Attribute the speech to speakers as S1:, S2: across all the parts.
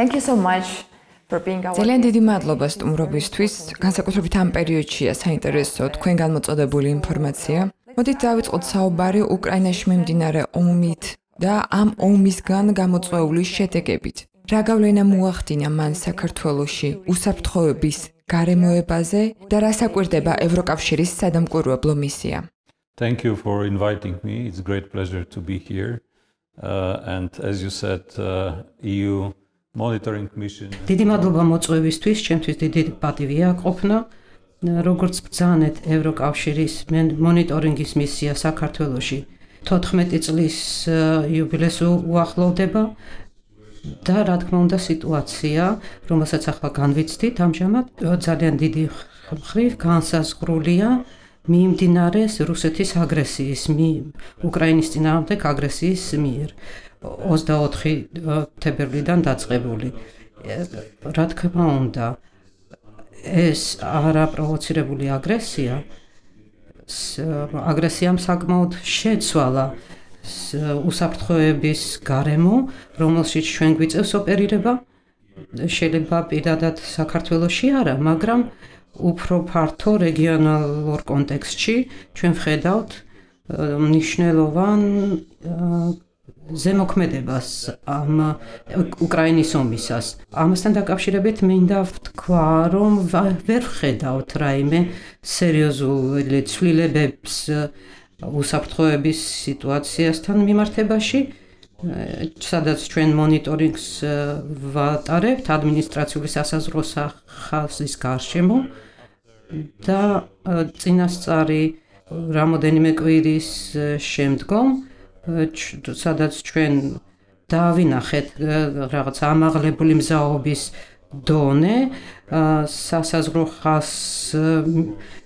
S1: Thank you so much.
S2: ძალიან დიდი მადლობა სტუმრობისთვის. განსაკუთრებით ამ პერიოდშია საინტერესო თქვენ განმოწოდებული ინფორმაცია. მოდით დავიწყოთ საუბარი უკრაინაში მიმდინარე ომით და ამ ომისგან გამოწვეული შედეგებით. რა გავლენა მოახდინა მან საქართველოში უსაფრთხოების გარემოებაზე და რა საკვირდება ევროკავშირის სადამკვირვებლო მისია?
S3: Thank you for inviting me. It's great pleasure to be here. Uh, and as you said, uh, EU monitoring mission.
S4: დიდი მადლობა მოწვევისთვის, ჩემთვის დიდი პატივია ყოფნა. როგორც ბრძანეთ ევროკავშირის მონიტორინგის მისია საქართველოში 14 წლის იუბილეს უახლოვდება და რა თქმა უნდა სიტუაცია, რომელსაც ახლა განვიცდით, ამჟამად ძალიან დიდი ხრივ განსაზღვრულია მიმდინარე რუსეთის აგრესიის უკრაინის წინააღმდეგ აგრესიის მიერ 24 თებერვლიდან დაწყებული. რა თქმა უნდა, ეს არაპროვოცირებული აგრესია აგრესიამ საკმაოდ შეცვალა უსაფრთხოების გარემო, რომელშიც ჩვენ გვიწევს ოპერირება. შეიძლება პირადად საქართველოსში არა, მაგრამ უფრო ფართო რეგიონალურ კონტექსტში ჩვენ ვხედავთ მნიშვნელოვან ზემოქმედებას ამ უკრაინის ომისას. ამასთან დაკავშირებით მინდა ვთქვა, რომ ვერ ვხედავთ რაიმე სერიოზული ცვლილებებს უსაფრთხოების სიტუაციასთან მიმართებაში. სადაც ჩვენ მონიტორინგს ვატარებთ ადმინისტრაციული სასაზღვრო ხალხის გარშემო და წინასწარი რამოდენიმე კვირის შემდგომ სადაც ჩვენ დავინახეთ რაღაც ამაღლებული მზაობის დონე სასაზღვრო ხას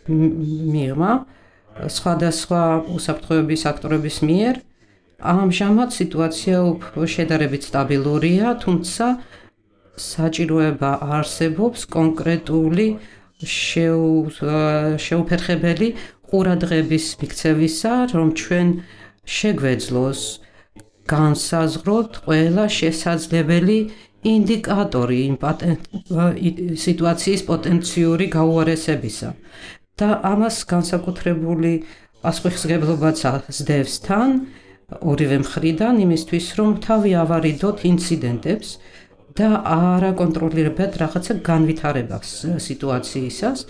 S4: მიღმა სხვადასხვა უსაფრთხოების აქტორების მიერ. ამჟამად სიტუაცია უფრო შედარებით სტაბილურია, თუმცა საჭიროება არსებობს კონკრეტული შეუფერხებელი ყურადღების მიქცევისა, რომ ჩვენ შეგვეძლოს განსაზღვროთ ყველა შესაძლებელი ინდიკატორი იმ სიტუაციის პოტენციური გაუარესებისა და ამას განსაკუთრებული პასუხისგებლობაც ზდევს თან ორივე მხრიდან იმისთვის რომ თავი ავარიდოთ ინციდენტებს და არაკონტროლირებად რაღაცა განვითარებას სიტუაციისას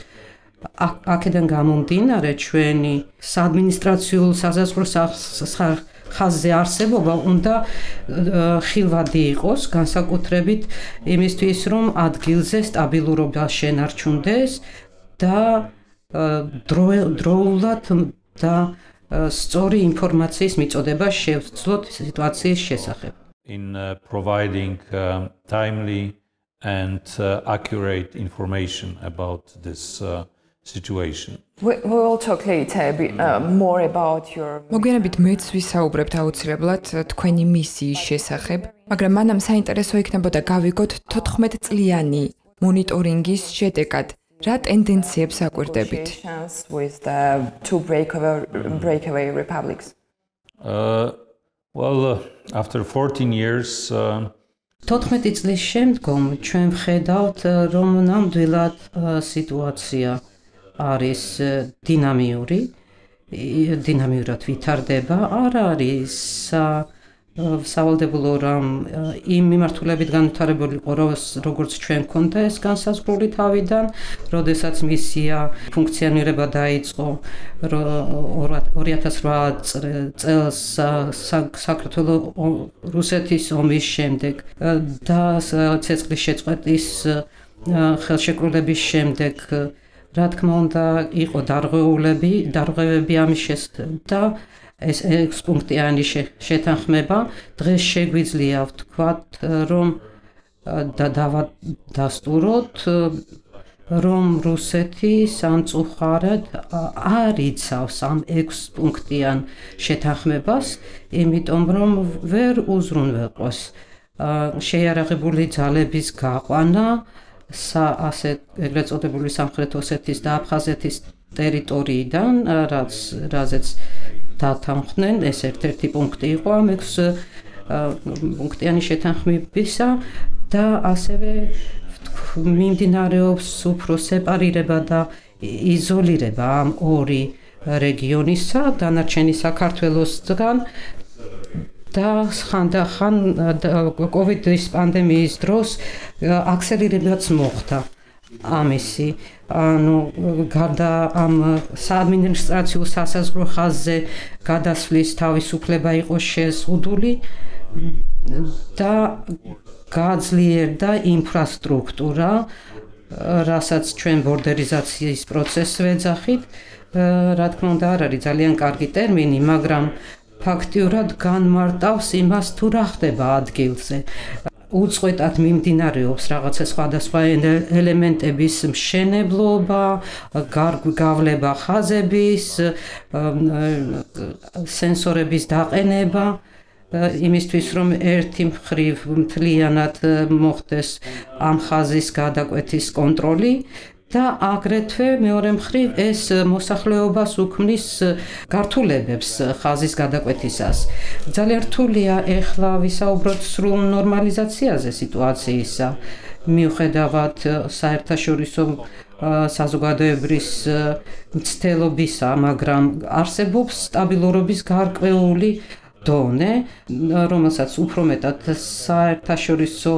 S4: აქედან გამომდინარე ჩვენი საადმინისტრაციულ საზღვრო ხაზზე არსებობა უნდა ხილვადი იყოს განსაკუთრებით იმისთვის რომ ადგილზე სტაბილურობა შენარჩუნდეს და დროულად და სწორი ინფორმაციის მიწოდება შევძლოთ სიტუაციის შესახებ.
S3: In uh, providing uh, timely and uh, accurate information about this uh, situation.
S1: We, will talk later a bit uh, more about your
S2: მოგვიანებით მეც ვისაუბრებთ აუცილებლად თქვენი მისიის შესახებ, მაგრამ მანამ საინტერესო იქნებოდა გავიგოთ 14 წლიანი მონიტორინგის შედეგად რა ტენდენციებს აკვირდებით
S1: with the two breakaway breakaway republics.
S3: Uh well uh, after 14 years uh
S4: 14 წლის შემდგომ ჩვენ ვხედავთ რომ ნამდვილად სიტუაცია არის დინამიური დინამიურად ვითარდება. არ არის სავალდებულო რომ იმ მიმართულებით განვითარებული ყოროს როგორც ჩვენ ქონდა ეს განსაზღვრული თავიდან, როდესაც მისია ფუნქციონირება დაიწყო 2008 წელს საქართველოს რუსეთის ომის შემდეგ და ცეცხლის შეწყვეტის ხელშეკრულების შემდეგ რა თქმა უნდა იყო დარღვეულები, დარღვევები ამის შეს და ეს ექვს პუნქტიანი შეთანხმება დღეს შეგვიძლია ვთქვათ რომ და დავასტუროთ რომ რუსეთი სამწუხარად არიცავს ამ 6 პუნქტიან შეთანხმებას, იმიტომ რომ ვერ უზრუნველყოს შეიარაღებული ძალების გაყვანა ასე ეგრეთ წოდებული სამხრეთ ოსეთის და აფხაზეთის ტერიტორიიდან, რაც რაზეც დათანხმდნენ, ეს ერთ-ერთი პუნქტი იყო ამ 6 პუნქტიანი შეთანხმებისა და ასევე მიმდინარეობს უფრო სეპარირება და იზოლირება ამ ორი რეგიონისა დანარჩენი საქართველოსგან და ხანდახან კოვიდის პანდემიის დროს აქსელირებაც მოხდა ამისი. ანუ გარდა ამ საადმინისტრაციო სასაზღვრო ხაზზე გადასვლის თავისუფლება იყო შეზღუდული და გაძლიერდა ინფრასტრუქტურა რასაც ჩვენ ბორდერიზაციის პროცესს ვეძახით. რა თქმა უნდა არ არის ძალიან კარგი ტერმინი მაგრამ ფაქტიურად განმარტავს იმას თუ რა ხდება ადგილზე. უწყვეტად მიმდინარეობს რაღაცა სხვადასხვა ელემენტების მშენებლობა, გავლება ხაზების, სენსორების დაყენება. იმისთვის რომ ერთი მხრივ მთლიანად მოხდეს ამ ხაზის გადაკვეთის კონტროლი და აგრეთვე მეორე მხრივ ეს მოსახლეობას უქმნის გართულებებს ხაზის გადაკვეთისას. ძალიან რთულია ეხლა ვისაუბროთ სრულ ნორმალიზაციაზე სიტუაციისა. მიუხედავად საერთაშორისო საზოგადოებრივის მცდელობისა, მაგრამ არსებობს სტაბილურობის გარკვეული დონე, რომელსაც უფრო მეტად საერთაშორისო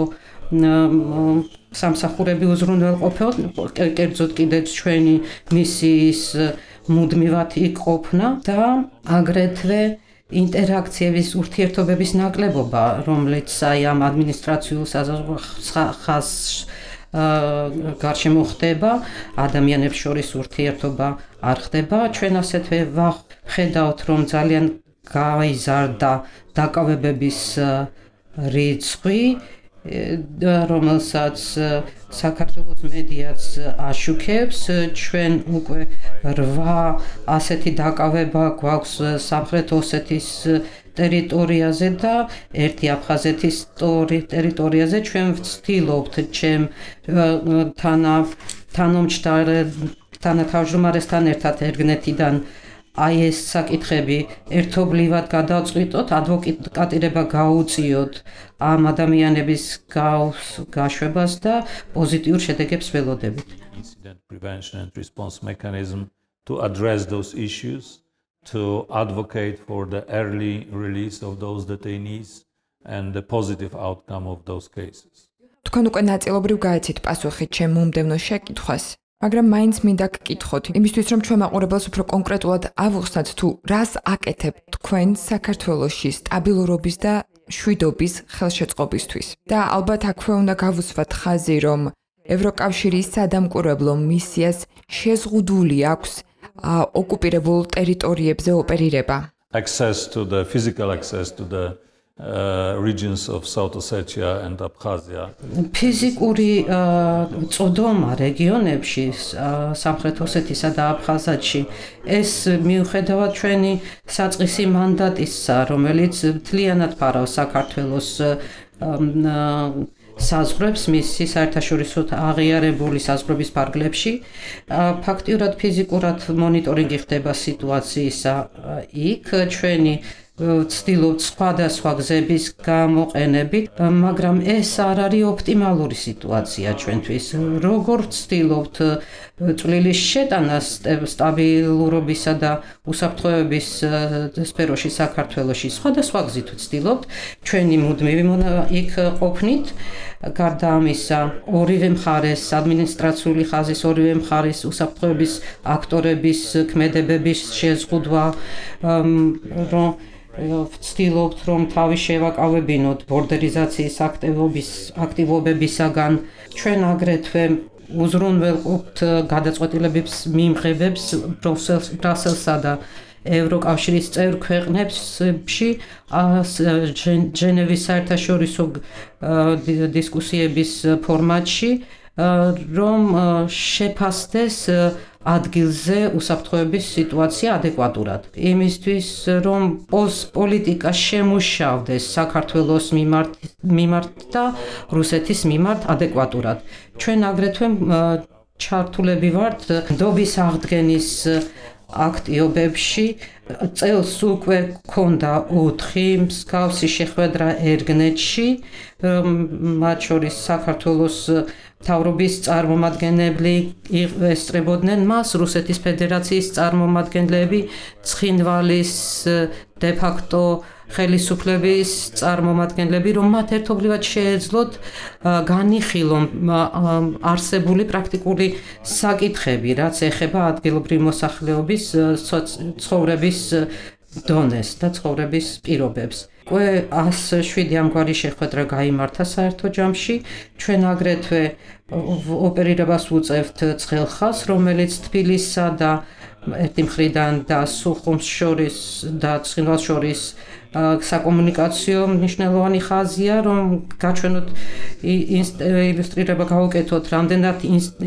S4: სამსახურები უზრუნველყოფილ კერძოდ კიდეც ჩვენი მისიის მუდმივად იყოფნა და აგრეთვე ინტერაქციების ურთიერთობების ნაკლებობა, რომელიც აი ამ ადმინისტრაციულ ხას გარშემო ხდება, ადამიანებს შორის ურთიერთობა არ ხდება. ჩვენ ასეთვე ხედავთ, რომ ძალიან გაიზარდა დაკავებების რიცხვი რომელსაც საქართველოს მედიაც აშუქებს ჩვენ უკვე 8 ასეთი დაკავება გვაქვს სამხრეთ ოსეთის ტერიტორიაზე და ერთი აფხაზეთის ტერიტორიაზე. ჩვენ ვცდილობთ ჩემ თანა თანომჩდარ თანათავმჯდომარესთან ერთად ერგნეთიდან აი ეს საკითხები ერთობლივად გადავწყვიტოთ, ადვოკატირება გაუწიოთ ამ ადამიანების გაშვებას და პოზიტიურ შედეგებს ველოდებით.
S3: Incident prevention and response mechanism to address those issues, to advocate for the early release of those detainees and the positive outcome of those cases.
S2: თქვენ უკვე ნაწილობრივ გაიცით პასუხი ჩემ მომდევნო შეკითხვას. მაგრამ მაინც მინდა გკითხოთ, იმისთვის რომ ჩვენ მაყურებელს უფრო კონკრეტულად ავუხსნათ თუ რას აკეთებ თქვენ საქართველოსში სტაბილურობის და შვიდობის ხელშეწყობისთვის. და ალბათ აქვე უნდა გავუსვათ ხაზი, რომ ევროკავშირის სადამკვირვებლო მისიას შეზღუდული აქვს ოკუპირებულ ტერიტორიებზე ოპერირება.
S3: access to the physical access to the regions of South Ossetia and Abkhazia.
S4: ფიზიკური წოდომა რეგიონებში სამხრეთ ოსეთისა და აფხაზეთში ეს მიუხედავად ჩვენი საწყისი მანდატისა, რომელიც მთლიანად ფარავს საქართველოს საზღვრებს მისი საერთაშორისო აღიარებული საზღვრების ფარგლებში ფაქტიურად ფიზიკურად მონიტორინგი ხდება სიტუაციისა იქ ჩვენი ვცდილობთ სხვადასხვა გზების გამოყენებით, მაგრამ ეს არ არის ოპტიმალური სიტუაცია ჩვენთვის. როგორ ვცდილობთ წვლილის შეტანას სტაბილურობისა და უსაფრთხოების სფეროში საქართველოში სხვადასხვა გზით ვცდილობთ ჩვენი მუდმივი იქ ყოფნით გარდა ამისა ორივე მხარეს ადმინისტრაციული ხაზის ორივე მხარეს უსაფრთხოების აქტორების ქმედებების შეზღუდვა რომ ვცდილობთ რომ თავი შევაკავებინოთ ბორდერიზაციის აქტივობის აქტივობებისაგან. ჩვენ აგრეთვე უზრუნველყოფთ გადაწყვეტილებებს მიმღებებს ბრუსელსა და ევროკავშირის წევრ ქვეყნებში ჟენევის საერთაშორისო დისკუსიების ფორმატში რომ შეფასდეს ადგილზე უსაფრთხოების სიტუაცია ადეკვატურად. იმისთვის რომ პოლიტიკა შემუშავდეს საქართველოს მიმართ მიმართ და რუსეთის მიმართ ადეკვატურად. ჩვენ აგრეთვე ჩართულები ვართ დობის აღდგენის აქტიობებში წელს უკვე ქონდა 4 მსგავსი შეხვედრა ერგნეთში მათ შორის საქართველოს თავრობის წარმომადგენლები ესწრებოდნენ მას რუსეთის ფედერაციის წარმომადგენლები ცხინვალის დე ფაქტო ხელისუფლების წარმომადგენლები რომ მათ ერთობლივად შეეძლოთ განიხილონ არსებული პრაქტიკული საკითხები რაც ეხება ადგილობრივი მოსახლეობის ცხოვრების დონეს და ცხოვრების პირობებს. უკვე 107 ამგვარი შეხვედრა გამართა საერთო ჯამში. ჩვენ აგრეთვე ოპერირებას უწევთ ცხელხას, რომელიც თბილისსა და ერთი მხრიდან და სუხუმს შორის და ცხინვალს შორის საკომუნიკაციო მნიშვნელოვანი ხაზია, რომ გაჩვენოთ ილუსტრირება გავუკეთოთ, რამდენად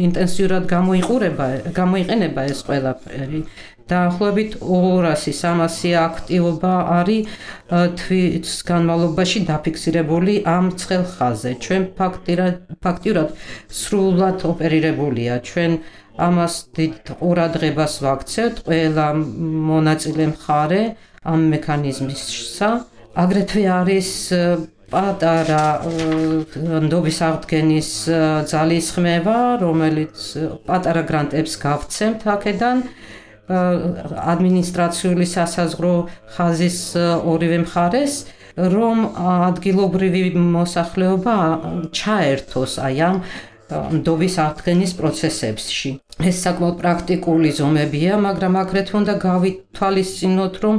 S4: ინტენსიურად გამოიყურება, გამოიყენება ეს ყველაფერი. დაახლოებით 200-300 აქტივობა არის თვის განმავლობაში დაფიქსირებული ამ ცხელ ხაზზე. ჩვენ ფაქტირად ფაქტიურად სრულად ოპერირებულია. ჩვენ ამას დიდ ყურადღებას ვაქცევთ ყველა მონაწილე მხარე ამ მექანიზმისა. აგრეთვე არის პატარა ნდობის აღდგენის ძალის ხმევა, რომელიც პატარა გრანტებს გავცემთ აქედან. ადმინისტრაციული სასაზღვრო ხაზის ორივე მხარეს რომ ადგილობრივი მოსახლეობა ჩაერთოს აი ამ ნდობის აღდგენის პროცესებში. ეს საკმაოდ პრაქტიკული ზომებია, მაგრამ აგრეთვე უნდა გავითვალისწინოთ, რომ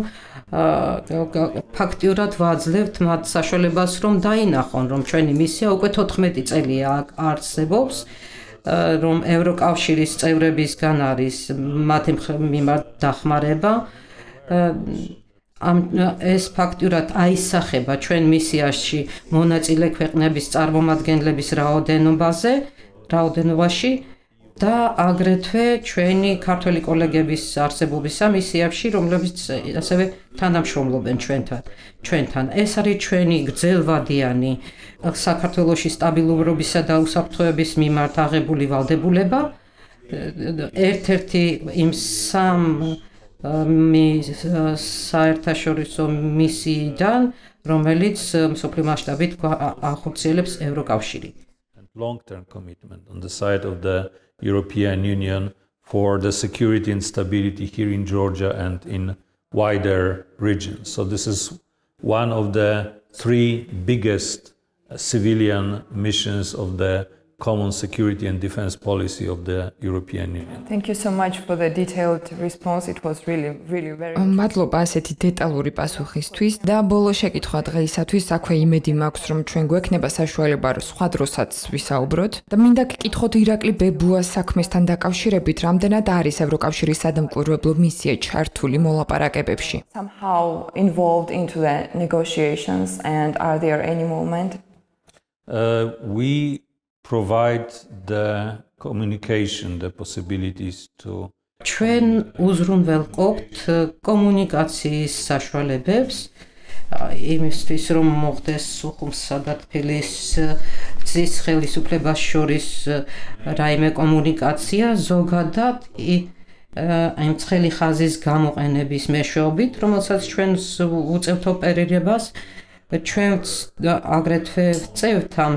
S4: ფაქტიურად ვაძლევთ მათ საშუალებას, რომ დაინახონ, რომ ჩვენი მისია უკვე 14 წელია არსებობს. რომ ევროკავშირის წევრებისგან არის მათი მიმართ დახმარება. ამ ეს ფაქტურად აისახება ჩვენ მისიაში მონაწილე ქვეყნების წარმომადგენლების რაოდენობაზე რაოდენობაში და აგრეთვე ჩვენი ქართველი კოლეგების არსებობისა მისიებში რომლებიც ასევე თანამშრომლობენ ჩვენთან ჩვენთან. ეს არის ჩვენი გრძელვადიანი საქართველოსი სტაბილურობისა და უსაფრთხოების მიმართ აღებული ვალდებულება ერთ-ერთი იმ სამ საერთაშორისო მისიიდან რომელიც მსოფლიო მასშტაბით ახორციელებს ევროკავშირი.
S3: Long term commitment on the side of the European Union for the security and stability here in Georgia and in wider regions. So this is one of the three biggest uh, civilian missions of the common security and defense policy of the European Union.
S1: Thank you so much for the detailed response. It was really really very
S2: მადლობა ასეთი დეტალური პასუხისთვის და ბოლო შეკითხვა დღეისათვის აქვე იმედი მაქვს რომ ჩვენ გვექნება საშუალება რომ სხვა დროსაც ვისაუბროთ და მინდა გკითხოთ ირაკლი ბებუას საქმესთან დაკავშირებით რამდენად არის ევროკავშირის სადამკვირვებლო მისია ჩართული მოლაპარაკებებში
S1: somehow involved into the negotiations and are there any moment
S3: uh, we provide the communication the possibilities to
S4: ჩვენ უზრუნველყოფთ კომუნიკაციის საშუალებებს. იმისთვის რომ მოხდეს სუხუმსა და თბილის ძის ხელისუფლებას შორის რაიმე კომუნიკაცია ზოგადად აი მცხელი ხაზის გამოყენების მეშვეობით რომელსაც ჩვენ უწევთ ოპერირებას ჩვენც აგრეთვე წევთ ამ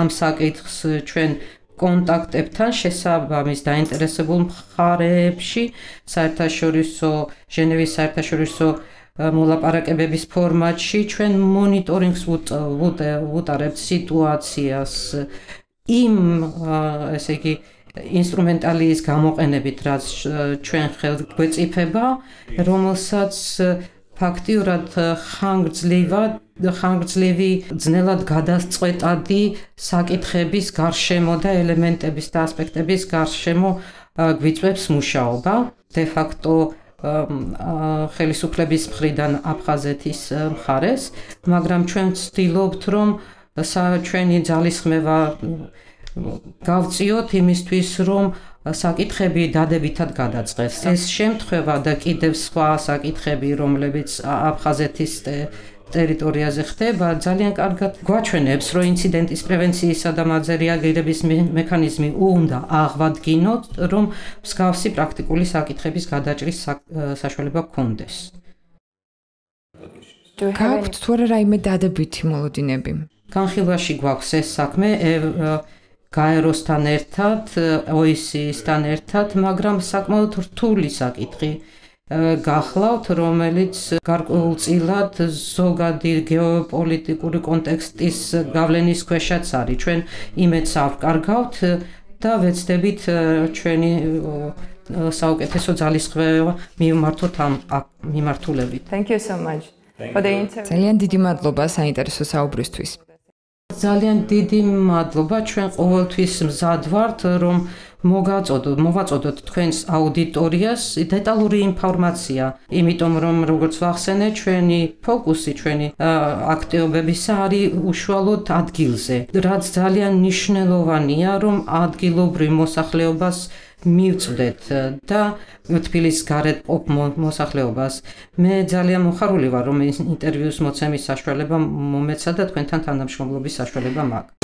S4: ამ საკითხს ჩვენ კონტაქტებთან შესაბამის დაინტერესებულ მხარეებში საერთაშორისო ჟენევის საერთაშორისო მოლაპარაკებების ფორმატში ჩვენ მონიტორინგს ვუტარებთ სიტუაციას. იმ ესე იგი ინსტრუმენტალიის გამოყენებით რაც ჩვენ ხელგვეწიფება რომელსაც ფაქტიურად ხანგრძლივად ხანგრძლივი ძნელად გადასწყვეტადი საკითხების გარშემო და ელემენტების და ასპექტების გარშემო გვიწევს მუშაობა. de facto ხელისუფლების მხრიდან აფხაზეთის მხარეს. მაგრამ ჩვენ ვცდილობთ რომ ჩვენი ძალისხმევა გავწიოთ იმისთვის რომ საკითხები დადებითად გადაწყეს. ეს შემთხვევა და კიდევ სხვა საკითხები, რომლებიც აფხაზეთის ტერიტორიაზე ხდება, ძალიან კარგად გვაჩვენებს, რომ ინციდენტის პრევენციისა და მასზე რეაგირების მექანიზმი უნდა აღვადგინოთ, რომ მსგავსი პრაქტიკული საკითხების გადაჭრის საშუალება გქონდეს.
S2: გაქვთ თუ არა რაიმე დადებითი მოლოდინები?
S4: განხილვაში გვაქვს ეს საქმე გაეროსთან ერთად, OECD-სთან ერთად, მაგრამ საკმაოდ რთული საკითხი. გახლავთ, რომელიც გარკვეულწილად ზოგადი გეოპოლიტიკური კონტექსტის გავლენის ქვეშაც არის. ჩვენ იმედს ავკარგავთ და ვეცდებით ჩვენი საუკეთესო ძალისხმევა მიმართოთ ამ მიმართულებით.
S1: Thank you so much for the interview.
S2: ძალიან დიდი მადლობა საინტერესო საუბრისთვის.
S4: ძალიან დიდი მადლობა ჩვენ ყოველთვის მზად ვართ რომ მოგაწოდოთ, მოვაწოდოთ თქვენს აუდიტორიას დეტალური ინფორმაცია, იმიტომ რომ როგორც ვახსენე, ჩვენი ფოკუსი, ჩვენი აქტივობებისა არის უშუალოდ ადგილზე. რაც ძალიან მნიშვნელოვანია, რომ ადგილობრივ მოსახლეობას მივწვდეთ და თბილისის გარეთ ყოფ მოსახლეობას. მე ძალიან მოხარული ვარ, რომ ინტერვიუს მოცემის საშუალება მომეცა და თქვენთან თანამშრომლობის საშუალება მაქვს.